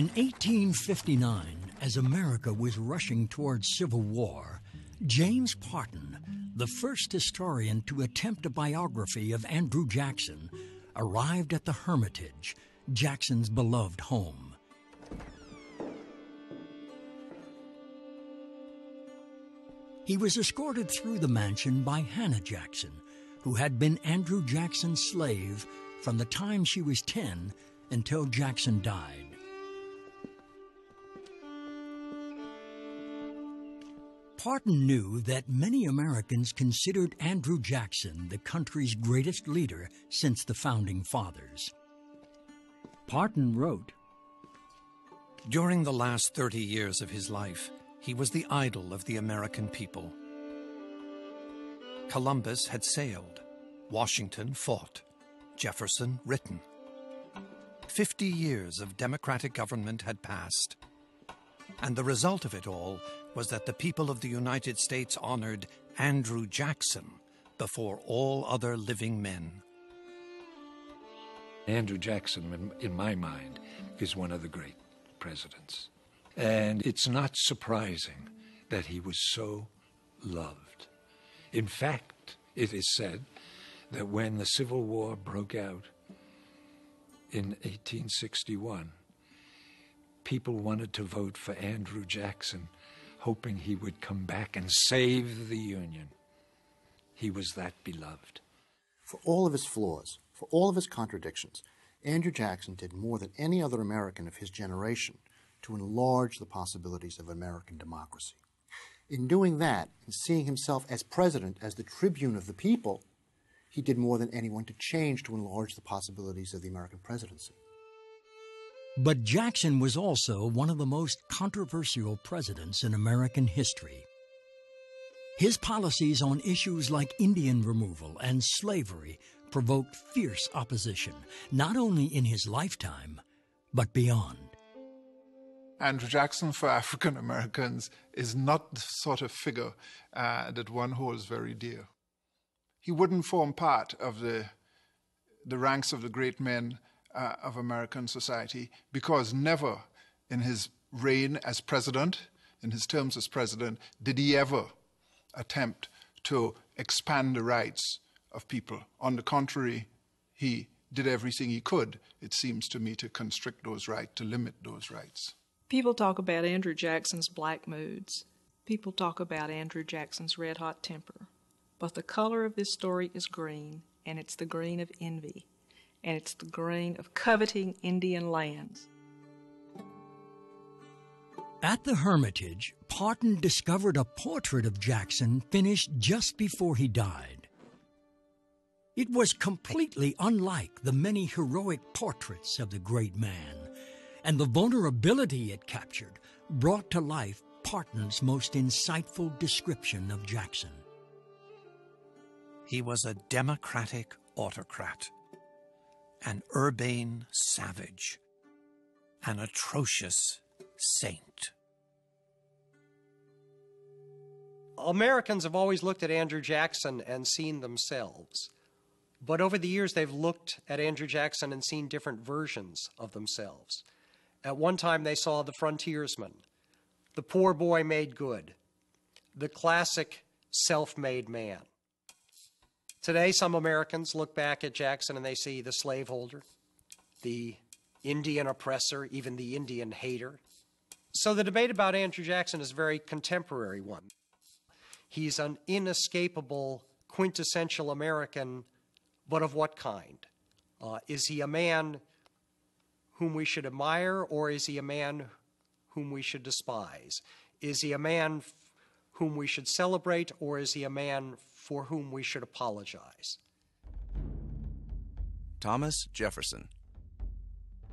in 1859, as America was rushing towards civil war, James Parton, the first historian to attempt a biography of Andrew Jackson, arrived at the Hermitage, Jackson's beloved home. He was escorted through the mansion by Hannah Jackson, who had been Andrew Jackson's slave from the time she was 10 until Jackson died. Parton knew that many Americans considered Andrew Jackson the country's greatest leader since the Founding Fathers. Parton wrote During the last 30 years of his life, he was the idol of the American people. Columbus had sailed, Washington fought, Jefferson written. Fifty years of democratic government had passed, and the result of it all was that the people of the United States honored Andrew Jackson before all other living men. Andrew Jackson, in, my mind, is one of the great presidents. And it's not surprising that he was so loved. In fact, it is said that when the Civil War broke out in 1861, people wanted to vote for Andrew Jackson hoping he would come back and save the Union. He was that beloved. For all of his flaws, for all of his contradictions, Andrew Jackson did more than any other American of his generation to enlarge the possibilities of American democracy. In doing that, and seeing himself as president, as the tribune of the people, he did more than anyone to change to enlarge the possibilities of the American presidency. But Jackson was also one of the most controversial presidents in American history. His policies on issues like Indian removal and slavery provoked fierce opposition, not only in his lifetime, but beyond. Andrew Jackson for African Americans is not the sort of figure uh, that one holds very dear. He wouldn't form part of the, the ranks of the great men uh, of American society because never in his reign as president, in his terms as president, did he ever attempt to expand the rights of people. On the contrary, he did everything he could, it seems to me, to constrict those rights, to limit those rights. People talk about Andrew Jackson's black moods. People talk about Andrew Jackson's red hot temper. But the color of this story is green, and it's the green of envy and it's the grain of coveting Indian lands. At the Hermitage, Parton discovered a portrait of Jackson finished just before he died. It was completely unlike the many heroic portraits of the great man, and the vulnerability it captured brought to life Parton's most insightful description of Jackson. He was a democratic autocrat an urbane savage, an atrocious saint. Americans have always looked at Andrew Jackson and seen themselves. But over the years, they've looked at Andrew Jackson and seen different versions of themselves. At one time, they saw the frontiersman, the poor boy made good, the classic self made man. Today, some Americans look back at Jackson and they see the slaveholder, the Indian oppressor, even the Indian hater. So the debate about Andrew Jackson is a very contemporary one. He's an inescapable, quintessential American, but of what kind? Uh, is he a man whom we should admire, or is he a man whom we should despise? Is he a man whom we should celebrate, or is he a man for whom we should apologize. Thomas Jefferson.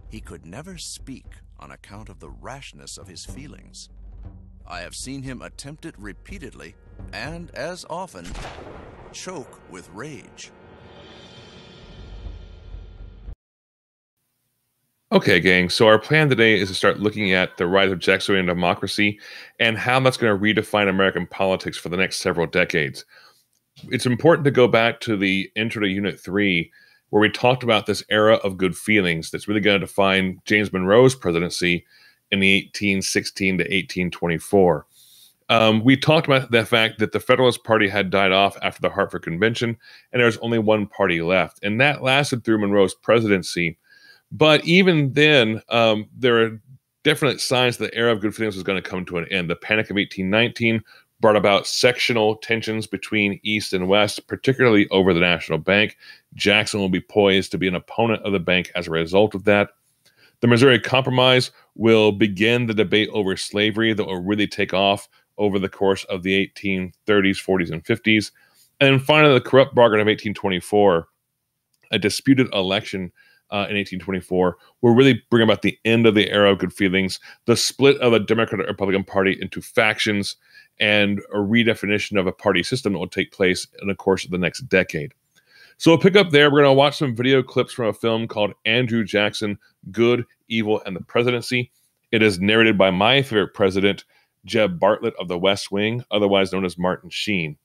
He could never speak on account of the rashness of his feelings. I have seen him attempt it repeatedly and, as often, choke with rage. Okay, gang. So our plan today is to start looking at the rise of Jacksonian democracy and how that's going to redefine American politics for the next several decades it's important to go back to the intro to Unit 3 where we talked about this era of good feelings that's really going to define James Monroe's presidency in the 1816 to 1824. Um, we talked about the fact that the Federalist Party had died off after the Hartford Convention, and there was only one party left, and that lasted through Monroe's presidency. But even then, um, there are definite signs that the era of good feelings was going to come to an end. The Panic of 1819 brought about sectional tensions between East and West, particularly over the National Bank. Jackson will be poised to be an opponent of the bank as a result of that. The Missouri Compromise will begin the debate over slavery that will really take off over the course of the 1830s, 40s, and 50s. And finally, the corrupt bargain of 1824, a disputed election uh, in 1824 will really bring about the end of the era of good feelings, the split of the Democratic Republican Party into factions, and a redefinition of a party system that will take place in the course of the next decade. So we'll pick up there. We're going to watch some video clips from a film called Andrew Jackson Good, Evil, and the Presidency. It is narrated by my favorite president, Jed Bartlet of the West Wing, otherwise known as Martin Sheen.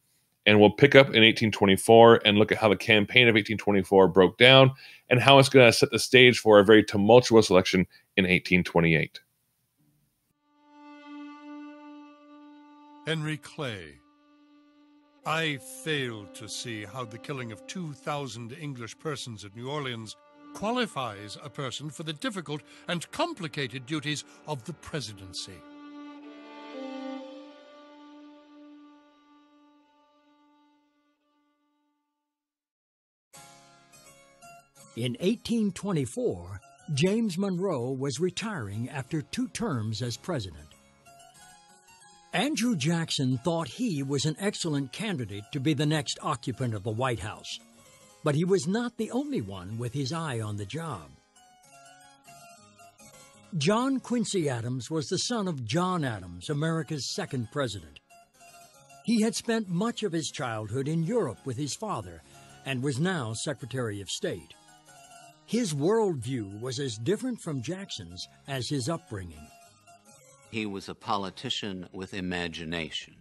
And we'll pick up in 1824 and look at how the campaign of 1824 broke down and how it's going to set the stage for a very tumultuous election in 1828. Henry Clay. I failed to see how the killing of 2,000 English persons at New Orleans qualifies a person for the difficult and complicated duties of the presidency. In 1824, James Monroe was retiring after two terms as president. Andrew Jackson thought he was an excellent candidate to be the next occupant of the White House, but he was not the only one with his eye on the job. John Quincy Adams was the son of John Adams, America's second president. He had spent much of his childhood in Europe with his father and was now Secretary of State. His worldview was as different from Jackson's as his upbringing. He was a politician with imagination.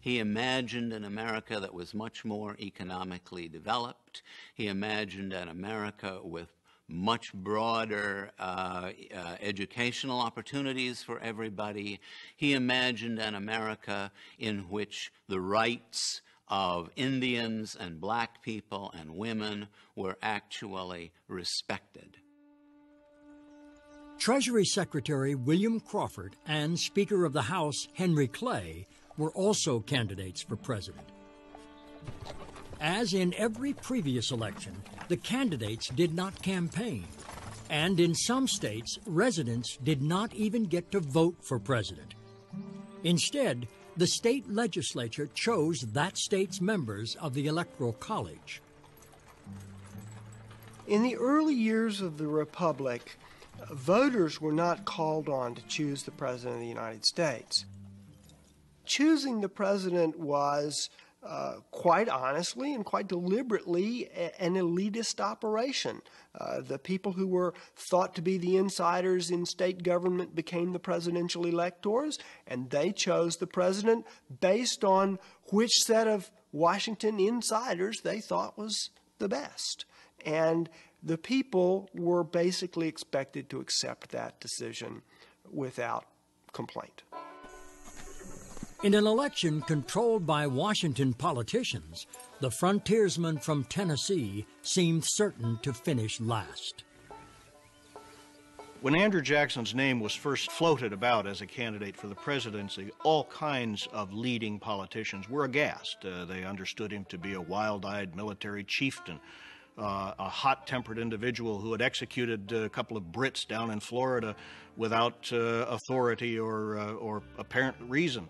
He imagined an America that was much more economically developed. He imagined an America with much broader uh, uh, educational opportunities for everybody. He imagined an America in which the rights of Indians and black people and women were actually respected. Treasury Secretary William Crawford and Speaker of the House Henry Clay were also candidates for president. As in every previous election, the candidates did not campaign, and in some states, residents did not even get to vote for president. Instead, the state legislature chose that state's members of the Electoral College. In the early years of the Republic, voters were not called on to choose the President of the United States. Choosing the President was uh, quite honestly and quite deliberately an elitist operation. Uh, the people who were thought to be the insiders in state government became the presidential electors, and they chose the president based on which set of Washington insiders they thought was the best. And the people were basically expected to accept that decision without complaint. In an election controlled by Washington politicians, the frontiersman from Tennessee seemed certain to finish last. When Andrew Jackson's name was first floated about as a candidate for the presidency, all kinds of leading politicians were aghast. Uh, they understood him to be a wild eyed military chieftain, uh, a hot tempered individual who had executed a couple of Brits down in Florida without uh, authority or, uh, or apparent reason.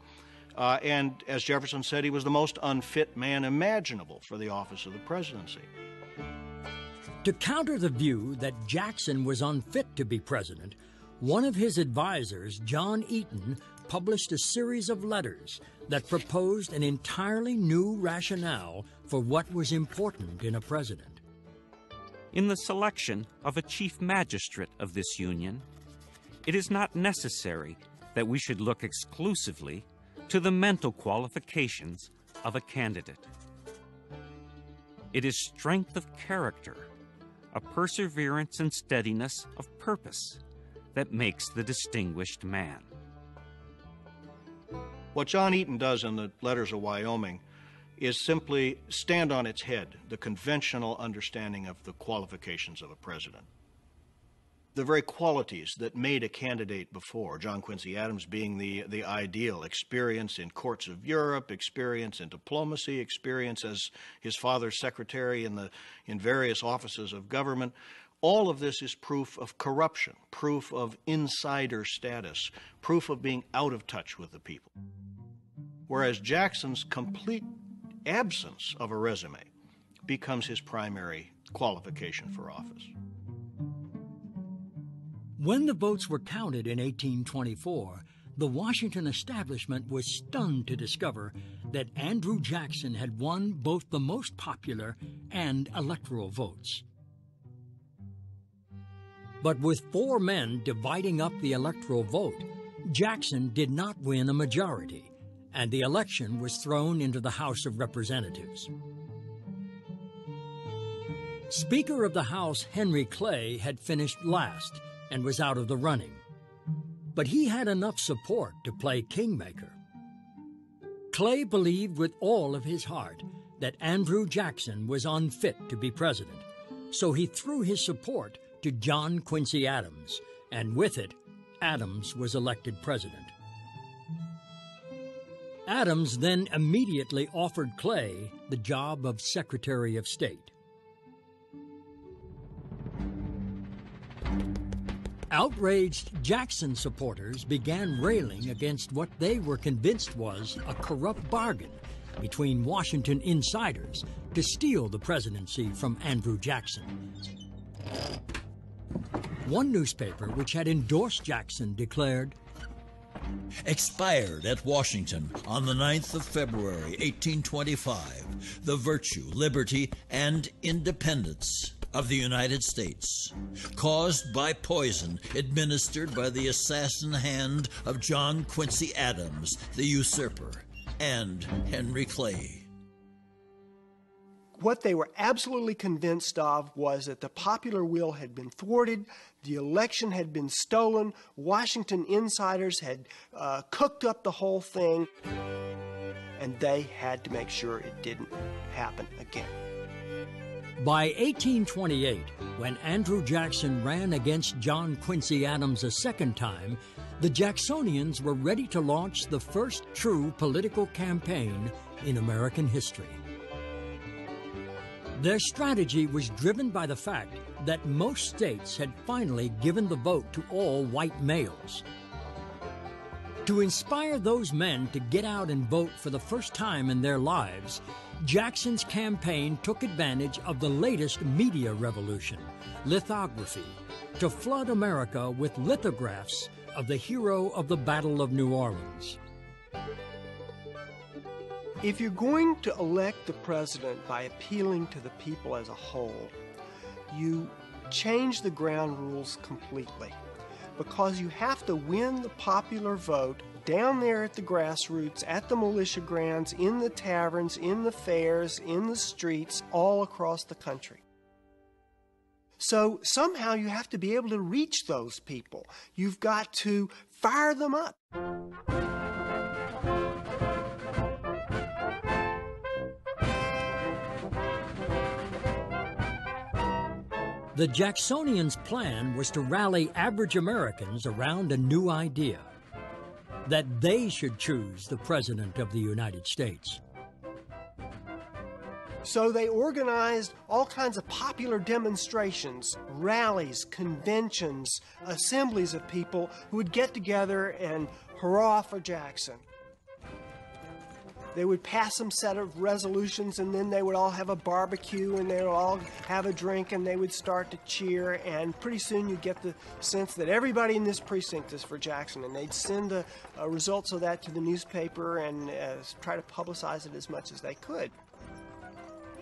Uh, and as Jefferson said, he was the most unfit man imaginable for the office of the presidency. To counter the view that Jackson was unfit to be president, one of his advisors, John Eaton, published a series of letters that proposed an entirely new rationale for what was important in a president. In the selection of a chief magistrate of this union, it is not necessary that we should look exclusively to the mental qualifications of a candidate. It is strength of character, a perseverance and steadiness of purpose that makes the distinguished man. What John Eaton does in the Letters of Wyoming is simply stand on its head the conventional understanding of the qualifications of a president. The very qualities that made a candidate before, John Quincy Adams being the, the ideal experience in courts of Europe, experience in diplomacy, experience as his father's secretary in, the, in various offices of government, all of this is proof of corruption, proof of insider status, proof of being out of touch with the people. Whereas Jackson's complete absence of a resume becomes his primary qualification for office. When the votes were counted in 1824, the Washington establishment was stunned to discover that Andrew Jackson had won both the most popular and electoral votes. But with four men dividing up the electoral vote, Jackson did not win a majority, and the election was thrown into the House of Representatives. Speaker of the House Henry Clay had finished last and was out of the running. But he had enough support to play kingmaker. Clay believed with all of his heart that Andrew Jackson was unfit to be president, so he threw his support to John Quincy Adams, and with it, Adams was elected president. Adams then immediately offered Clay the job of Secretary of State. Outraged Jackson supporters began railing against what they were convinced was a corrupt bargain between Washington insiders to steal the presidency from Andrew Jackson. One newspaper, which had endorsed Jackson, declared, Expired at Washington on the 9th of February, 1825, the virtue, liberty, and independence of the United States, caused by poison administered by the assassin hand of John Quincy Adams, the usurper, and Henry Clay. What they were absolutely convinced of was that the popular will had been thwarted, the election had been stolen, Washington insiders had uh, cooked up the whole thing, and they had to make sure it didn't happen again. By 1828, when Andrew Jackson ran against John Quincy Adams a second time, the Jacksonians were ready to launch the first true political campaign in American history. Their strategy was driven by the fact that most states had finally given the vote to all white males. To inspire those men to get out and vote for the first time in their lives, Jackson's campaign took advantage of the latest media revolution, lithography, to flood America with lithographs of the hero of the Battle of New Orleans. If you're going to elect the president by appealing to the people as a whole, you change the ground rules completely because you have to win the popular vote down there at the grassroots, at the militia grounds, in the taverns, in the fairs, in the streets, all across the country. So somehow you have to be able to reach those people. You've got to fire them up. The Jacksonians' plan was to rally average Americans around a new idea that they should choose the President of the United States. So they organized all kinds of popular demonstrations, rallies, conventions, assemblies of people who would get together and hurrah for Jackson. They would pass some set of resolutions and then they would all have a barbecue and they would all have a drink and they would start to cheer. And pretty soon you get the sense that everybody in this precinct is for Jackson. And they'd send the uh, results of that to the newspaper and uh, try to publicize it as much as they could.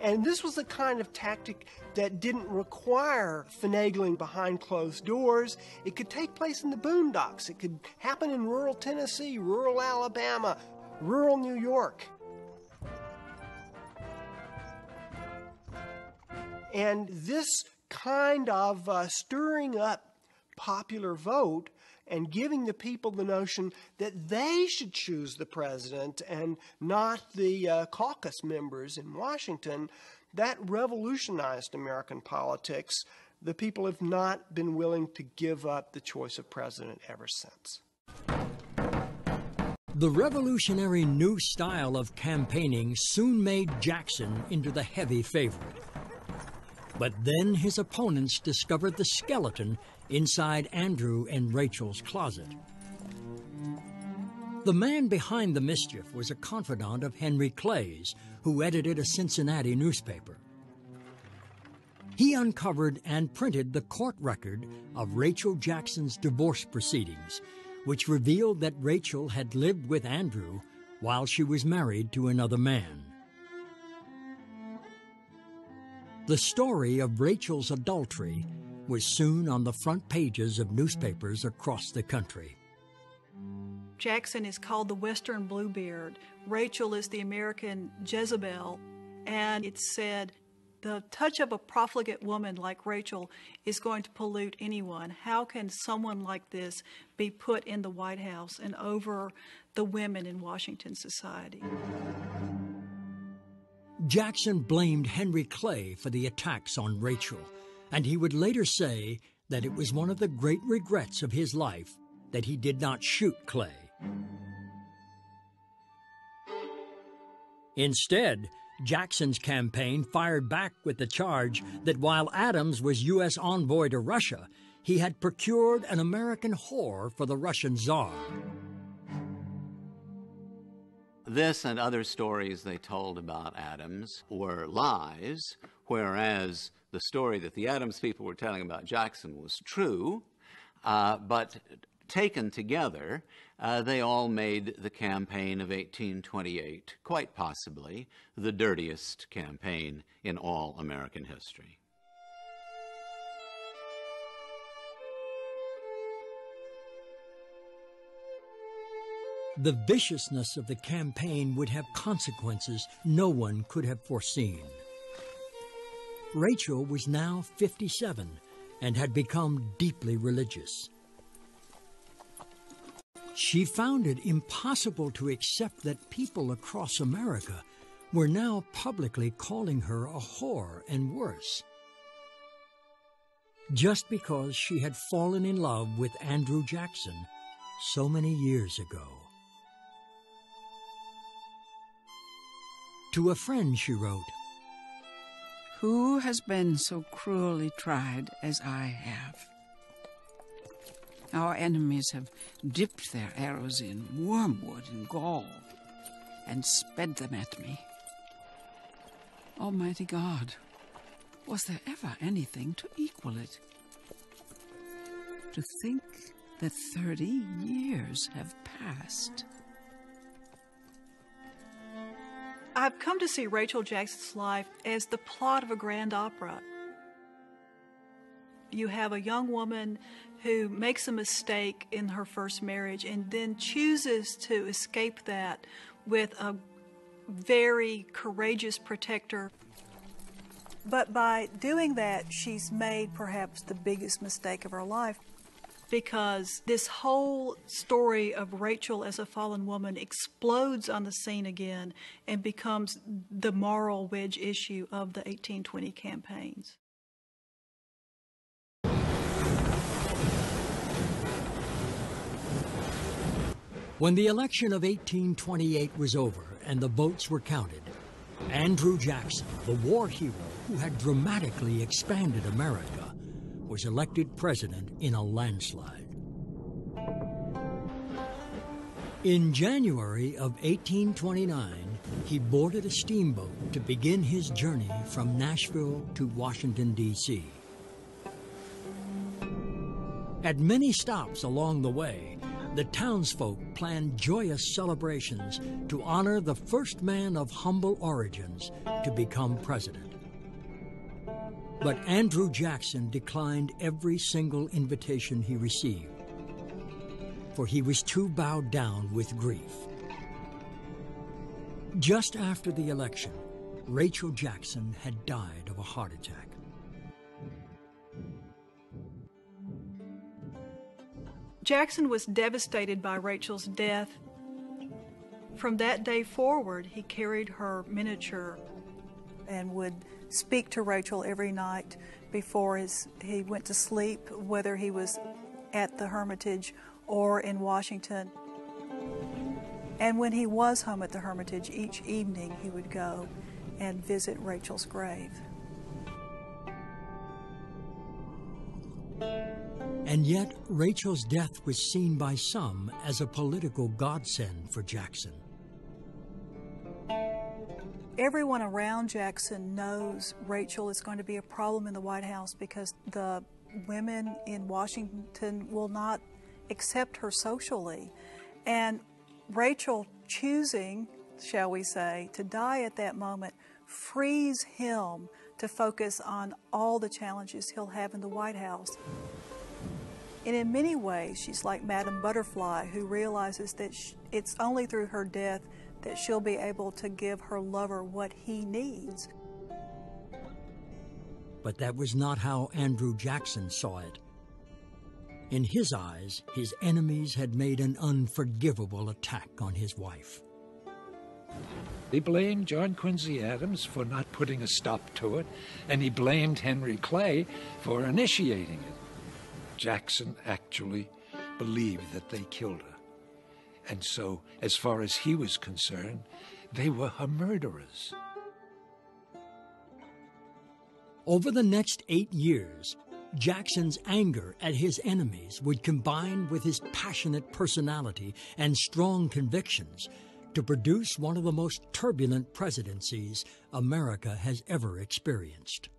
And this was the kind of tactic that didn't require finagling behind closed doors. It could take place in the boondocks. It could happen in rural Tennessee, rural Alabama, rural New York. And this kind of uh, stirring up popular vote and giving the people the notion that they should choose the president and not the uh, caucus members in Washington, that revolutionized American politics. The people have not been willing to give up the choice of president ever since. The revolutionary new style of campaigning soon made Jackson into the heavy favorite. But then his opponents discovered the skeleton inside Andrew and Rachel's closet. The man behind the mischief was a confidant of Henry Clay's, who edited a Cincinnati newspaper. He uncovered and printed the court record of Rachel Jackson's divorce proceedings, which revealed that Rachel had lived with Andrew while she was married to another man. The story of Rachel's adultery was soon on the front pages of newspapers across the country. Jackson is called the Western Bluebeard. Rachel is the American Jezebel. And it's said the touch of a profligate woman like Rachel is going to pollute anyone. How can someone like this be put in the White House and over the women in Washington society? Jackson blamed Henry Clay for the attacks on Rachel, and he would later say that it was one of the great regrets of his life that he did not shoot Clay. Instead, Jackson's campaign fired back with the charge that while Adams was U.S. envoy to Russia, he had procured an American whore for the Russian Tsar. This and other stories they told about Adams were lies, whereas the story that the Adams people were telling about Jackson was true, uh, but taken together, uh, they all made the campaign of 1828 quite possibly the dirtiest campaign in all American history. The viciousness of the campaign would have consequences no one could have foreseen. Rachel was now 57 and had become deeply religious. She found it impossible to accept that people across America were now publicly calling her a whore and worse. Just because she had fallen in love with Andrew Jackson so many years ago. To a friend, she wrote, Who has been so cruelly tried as I have? Our enemies have dipped their arrows in wormwood and gall and sped them at me. Almighty God, was there ever anything to equal it? To think that thirty years have passed. I've come to see Rachel Jackson's life as the plot of a grand opera. You have a young woman who makes a mistake in her first marriage and then chooses to escape that with a very courageous protector. But by doing that, she's made perhaps the biggest mistake of her life because this whole story of Rachel as a fallen woman explodes on the scene again and becomes the moral wedge issue of the 1820 campaigns. When the election of 1828 was over and the votes were counted, Andrew Jackson, the war hero who had dramatically expanded America, was elected president in a landslide. In January of 1829, he boarded a steamboat to begin his journey from Nashville to Washington, D.C. At many stops along the way, the townsfolk planned joyous celebrations to honor the first man of humble origins to become president. But Andrew Jackson declined every single invitation he received, for he was too bowed down with grief. Just after the election, Rachel Jackson had died of a heart attack. Jackson was devastated by Rachel's death. From that day forward, he carried her miniature and would speak to Rachel every night before his, he went to sleep, whether he was at the Hermitage or in Washington. And when he was home at the Hermitage, each evening he would go and visit Rachel's grave. And yet, Rachel's death was seen by some as a political godsend for Jackson. Everyone around Jackson knows Rachel is going to be a problem in the White House because the women in Washington will not accept her socially. And Rachel choosing, shall we say, to die at that moment frees him to focus on all the challenges he'll have in the White House. And in many ways, she's like Madame Butterfly, who realizes that it's only through her death that she'll be able to give her lover what he needs. But that was not how Andrew Jackson saw it. In his eyes, his enemies had made an unforgivable attack on his wife. He blamed John Quincy Adams for not putting a stop to it, and he blamed Henry Clay for initiating it. Jackson actually believed that they killed her. And so, as far as he was concerned, they were her murderers. Over the next eight years, Jackson's anger at his enemies would combine with his passionate personality and strong convictions to produce one of the most turbulent presidencies America has ever experienced.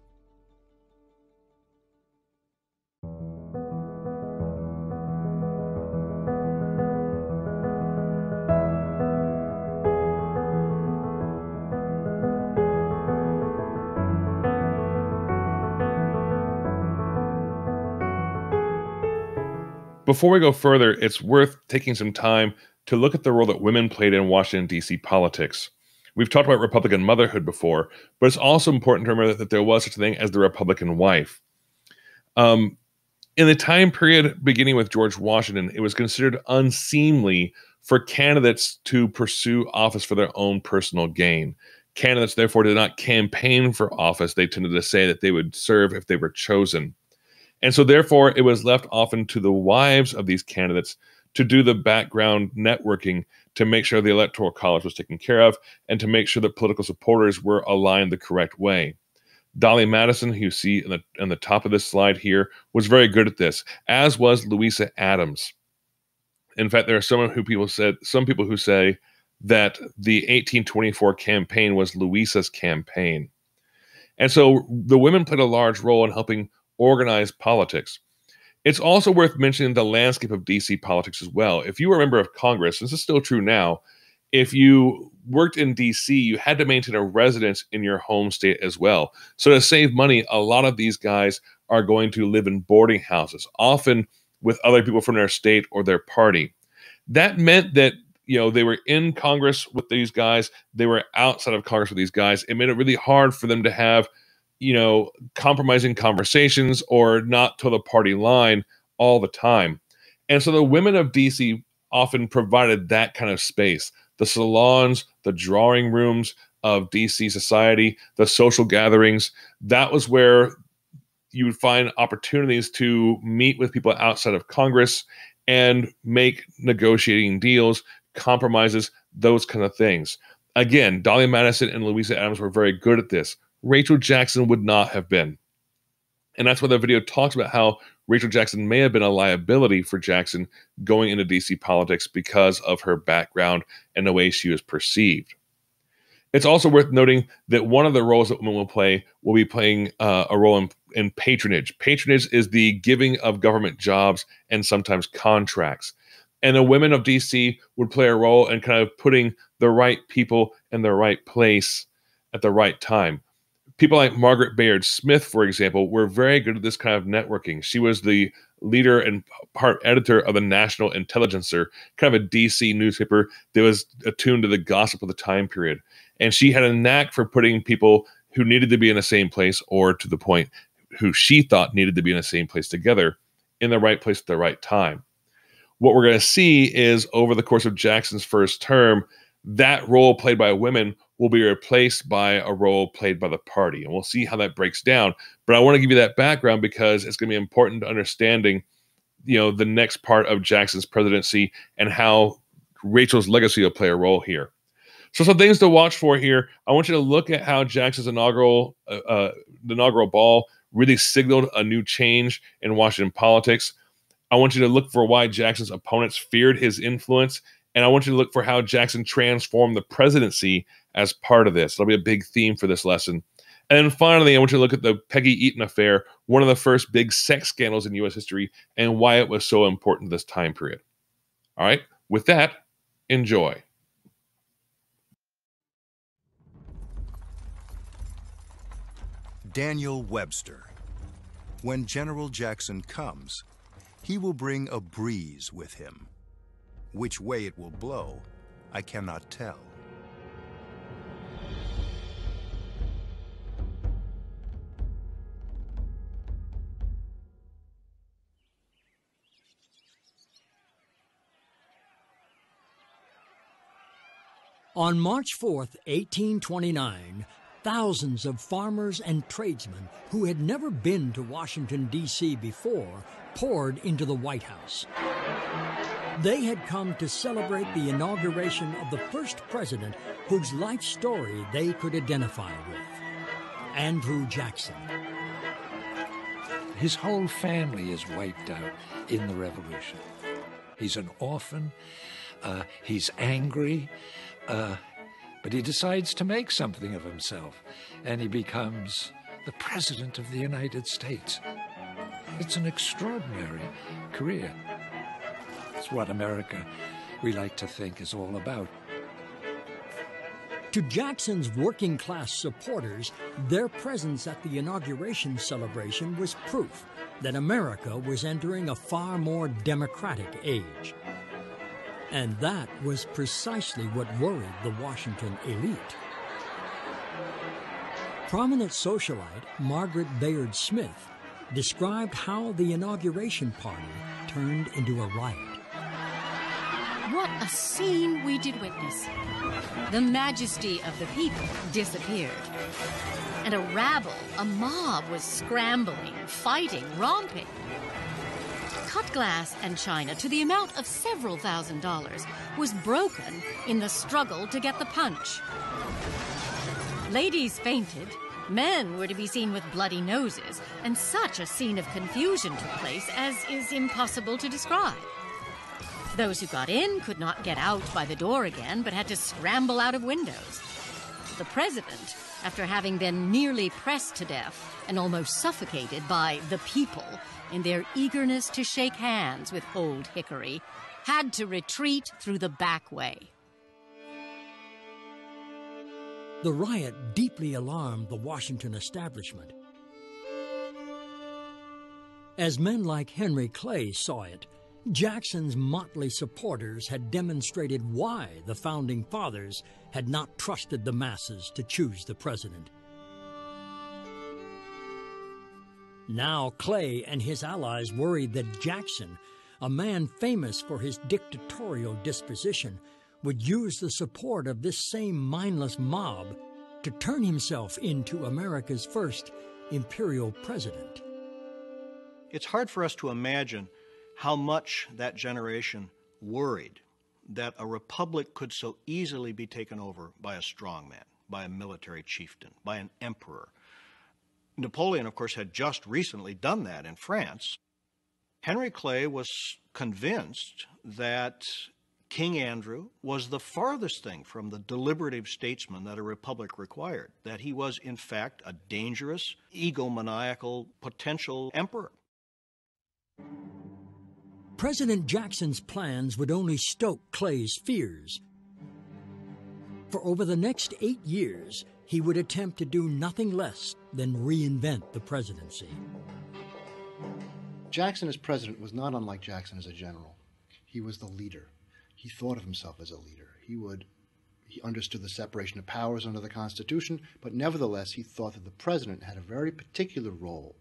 Before we go further, it's worth taking some time to look at the role that women played in Washington, D.C. politics. We've talked about Republican motherhood before, but it's also important to remember that there was such a thing as the Republican wife. Um, in the time period beginning with George Washington, it was considered unseemly for candidates to pursue office for their own personal gain. Candidates, therefore, did not campaign for office. They tended to say that they would serve if they were chosen. And so, therefore, it was left often to the wives of these candidates to do the background networking to make sure the electoral college was taken care of and to make sure that political supporters were aligned the correct way. Dolley Madison, who you see in the, in the top of this slide here, was very good at this, as was Louisa Adams. In fact, there are some who people said some people who say that the 1824 campaign was Louisa's campaign. And so the women played a large role in helping organized politics. It's also worth mentioning the landscape of DC politics as well. If you were a member of Congress, this is still true now, if you worked in DC, you had to maintain a residence in your home state as well. So to save money, a lot of these guys are going to live in boarding houses, often with other people from their state or their party. That meant that you know they were in Congress with these guys, they were outside of Congress with these guys. It made it really hard for them to have you know, compromising conversations or not to the party line all the time. And so the women of DC often provided that kind of space the salons, the drawing rooms of DC society, the social gatherings. That was where you would find opportunities to meet with people outside of Congress and make negotiating deals, compromises, those kind of things. Again, Dolley Madison and Louisa Adams were very good at this. Rachel Jackson would not have been. And that's why the video talks about how Rachel Jackson may have been a liability for Jackson going into DC politics because of her background and the way she was perceived. It's also worth noting that one of the roles that women will play will be playing uh, a role in, in patronage. Patronage is the giving of government jobs and sometimes contracts. And the women of DC would play a role in kind of putting the right people in the right place at the right time people like Margaret Bayard Smith, for example, were very good at this kind of networking. She was the leader and part editor of the National Intelligencer, kind of a DC newspaper that was attuned to the gossip of the time period. And she had a knack for putting people who needed to be in the same place, or to the point, who she thought needed to be in the same place together, in the right place at the right time. what we're going to see is over the course of Jackson's first term, that role played by women will be replaced by a role played by the party. And we'll see how that breaks down. But I want to give you that background because it's going to be important to understanding, you know, the next part of Jackson's presidency and how Rachel's legacy will play a role here. So some things to watch for here. I want you to look at how Jackson's inaugural uh, uh, the inaugural ball really signaled a new change in Washington politics. I want you to look for why Jackson's opponents feared his influence, and I want you to look for how Jackson transformed the presidency as part of this. That'll be a big theme for this lesson. And finally, I want you to look at the Peggy Eaton affair, one of the first big sex scandals in U.S. history, and why it was so important this time period. All right, with that, enjoy. Daniel Webster. When General Jackson comes, he will bring a breeze with him. Which way it will blow, I cannot tell. On March 4, 1829, thousands of farmers and tradesmen who had never been to Washington, D.C. before poured into the White House. They had come to celebrate the inauguration of the first president whose life story they could identify with Andrew Jackson. His whole family is wiped out in the revolution. He's an orphan. Uh, he's angry. Uh, but he decides to make something of himself, and he becomes the President of the United States. It's an extraordinary career. It's what America, we like to think, is all about. To Jackson's working class supporters, their presence at the inauguration celebration was proof that America was entering a far more democratic age. And that was precisely what worried the Washington elite. Prominent socialite Margaret Bayard Smith described how the inauguration party turned into a riot. What a scene we did witness. The majesty of the people disappeared. And a rabble, a mob was scrambling, fighting, romping. Cut glass and china to the amount of several thousand dollars was broken in the struggle to get the punch. Ladies fainted, men were to be seen with bloody noses, and such a scene of confusion took place as is impossible to describe. Those who got in could not get out by the door again, but had to scramble out of windows. The president, after having been nearly pressed to death and almost suffocated by the people in their eagerness to shake hands with Old Hickory, had to retreat through the back way. The riot deeply alarmed the Washington establishment. As men like Henry Clay saw it, Jackson's motley supporters had demonstrated why the Founding Fathers had not trusted the masses to choose the president. Now Clay and his allies worried that Jackson, a man famous for his dictatorial disposition, would use the support of this same mindless mob to turn himself into America's first imperial president. It's hard for us to imagine how much that generation worried that a republic could so easily be taken over by a strongman, by a military chieftain, by an emperor. Napoleon, of course, had just recently done that in France. Henry Clay was convinced that King Andrew was the farthest thing from the deliberative statesman that a republic required, that he was, in fact, a dangerous, egomaniacal, potential emperor. President Jackson's plans would only stoke Clay's fears. For over the next eight years, he would attempt to do nothing less than reinvent the presidency. Jackson as president was not unlike Jackson as a general. He was the leader. He thought of himself as a leader. He would he understood the separation of powers under the Constitution, but nevertheless he thought that the president had a very particular role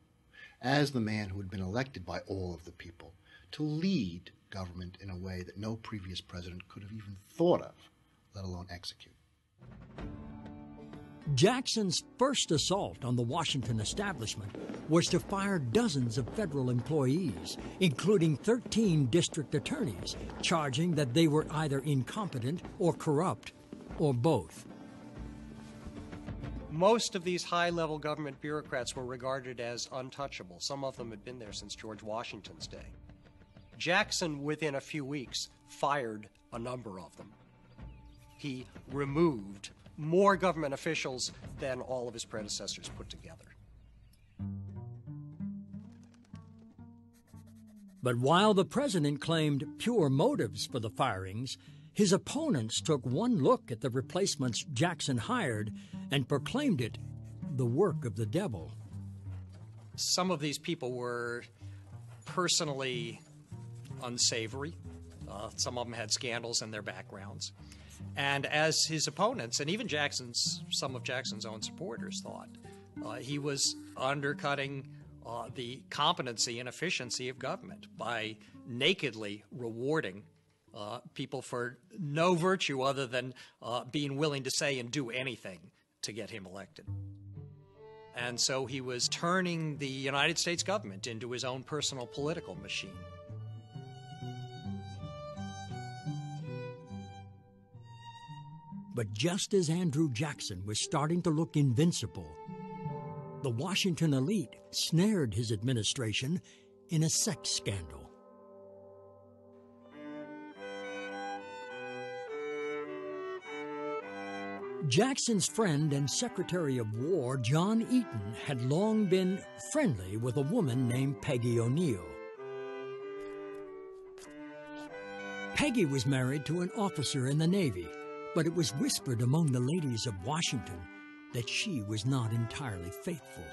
as the man who had been elected by all of the people to lead government in a way that no previous president could have even thought of, let alone execute. Jackson's first assault on the Washington establishment was to fire dozens of federal employees, including 13 district attorneys, charging that they were either incompetent or corrupt, or both. Most of these high level government bureaucrats were regarded as untouchable. Some of them had been there since George Washington's day. Jackson, within a few weeks, fired a number of them. He removed more government officials than all of his predecessors put together. But while the president claimed pure motives for the firings, his opponents took one look at the replacements Jackson hired and proclaimed it the work of the devil. Some of these people were personally unsavory. Uh, some of them had scandals in their backgrounds. And as his opponents, and even Jackson's, some of Jackson's own supporters thought, uh, he was undercutting uh, the competency and efficiency of government by nakedly rewarding uh, people for no virtue other than uh, being willing to say and do anything to get him elected. And so he was turning the United States government into his own personal political machine. But just as Andrew Jackson was starting to look invincible, the Washington elite snared his administration in a sex scandal. Jackson's friend and Secretary of War, John Eaton, had long been friendly with a woman named Peggy O'Neill. Peggy was married to an officer in the Navy but it was whispered among the ladies of Washington that she was not entirely faithful.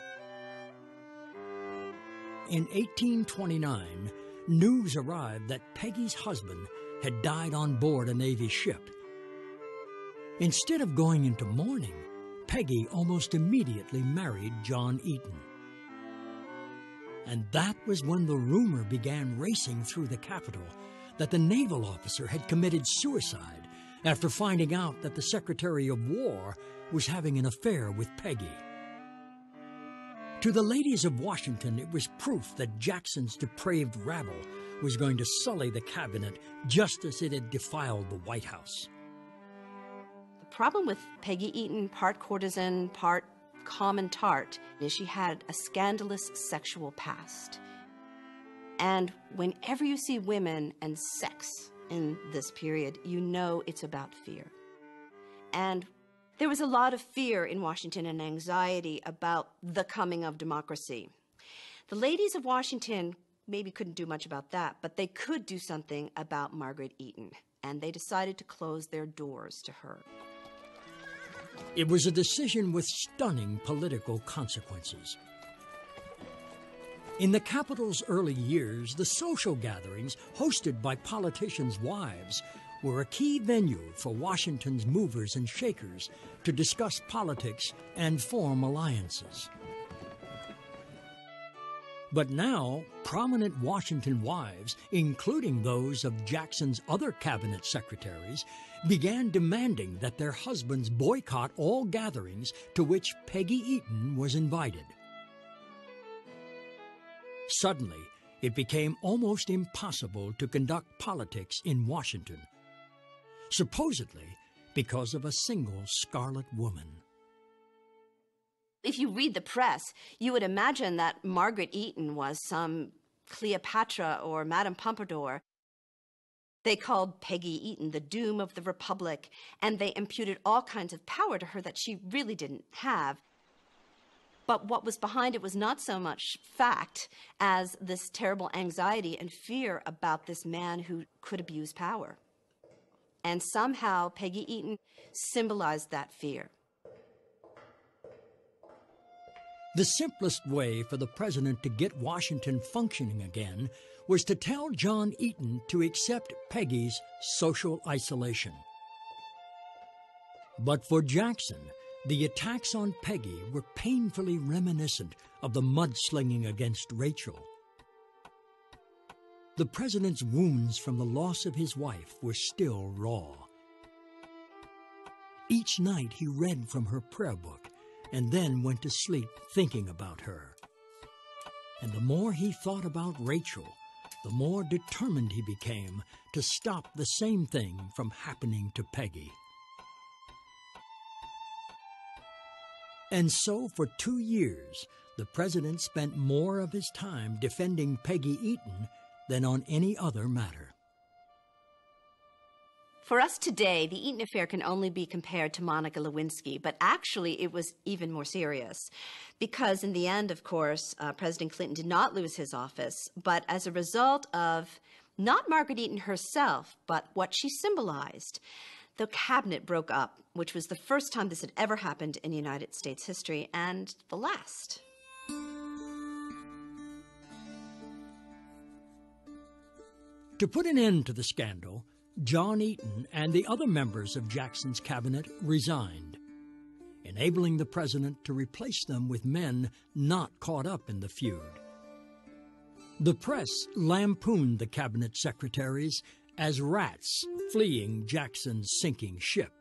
In 1829, news arrived that Peggy's husband had died on board a Navy ship. Instead of going into mourning, Peggy almost immediately married John Eaton. And that was when the rumor began racing through the capital that the naval officer had committed suicide after finding out that the Secretary of War was having an affair with Peggy. To the ladies of Washington, it was proof that Jackson's depraved rabble was going to sully the cabinet just as it had defiled the White House. The problem with Peggy Eaton, part courtesan, part common tart, is she had a scandalous sexual past. And whenever you see women and sex in this period, you know it's about fear. And there was a lot of fear in Washington and anxiety about the coming of democracy. The ladies of Washington maybe couldn't do much about that, but they could do something about Margaret Eaton, and they decided to close their doors to her. It was a decision with stunning political consequences. In the capital's early years, the social gatherings hosted by politicians' wives were a key venue for Washington's movers and shakers to discuss politics and form alliances. But now, prominent Washington wives, including those of Jackson's other cabinet secretaries, began demanding that their husbands boycott all gatherings to which Peggy Eaton was invited. Suddenly, it became almost impossible to conduct politics in Washington, supposedly because of a single scarlet woman. If you read the press, you would imagine that Margaret Eaton was some Cleopatra or Madame Pompadour. They called Peggy Eaton the doom of the Republic, and they imputed all kinds of power to her that she really didn't have. But what was behind it was not so much fact as this terrible anxiety and fear about this man who could abuse power. And somehow Peggy Eaton symbolized that fear. The simplest way for the president to get Washington functioning again was to tell John Eaton to accept Peggy's social isolation. But for Jackson, the attacks on Peggy were painfully reminiscent of the mudslinging against Rachel. the president's wounds from the loss of his wife were still raw. Each night he read from her prayer book and then went to sleep thinking about her. And the more he thought about Rachel, the more determined he became to stop the same thing from happening to Peggy. And so, for two years, the president spent more of his time defending Peggy Eaton than on any other matter. For us today, the Eaton affair can only be compared to Monica Lewinsky, but actually it was even more serious. Because in the end, of course, uh, President Clinton did not lose his office, but as a result of not Margaret Eaton herself, but what she symbolized, the cabinet broke up, which was the first time this had ever happened in United States history, and the last. To put an end to the scandal, John Eaton and the other members of Jackson's cabinet resigned, enabling the president to replace them with men not caught up in the feud. The press lampooned the cabinet secretaries as rats fleeing Jackson's sinking ship.